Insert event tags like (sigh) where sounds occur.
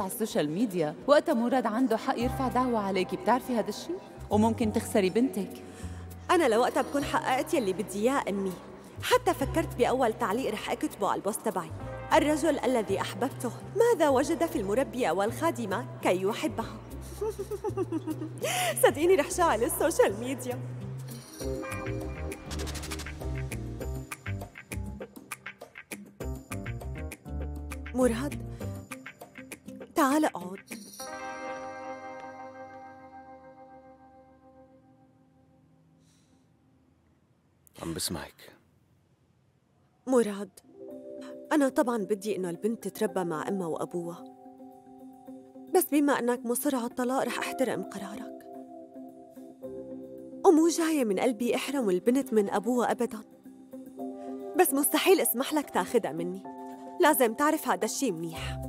على ال social media. وقتها مراد عنده حق يرفع دعوى عليكي بتعرفي هذا الشيء؟ وممكن تخسري بنتك. أنا لوقتها بكون حققت يلي بدي إياه أمي. حتى فكرت بأول تعليق رح أكتبه على ال post تبعي. الرجل الذي أحببته. ماذا وجد في المربية والخادمة كي يحبها؟ (laughs) صدقيني رح شعل ال social media. مراد تعال اقعد. عم بسمعك. مراد أنا طبعا بدي إنه البنت تتربى مع أمها وأبوها. بس بما أنك مصر على الطلاق رح أحترم قرارك. ومو جاية من قلبي أحرم البنت من أبوها أبدا. بس مستحيل اسمح لك تاخدها مني. لازم تعرف هذا الشي منيح.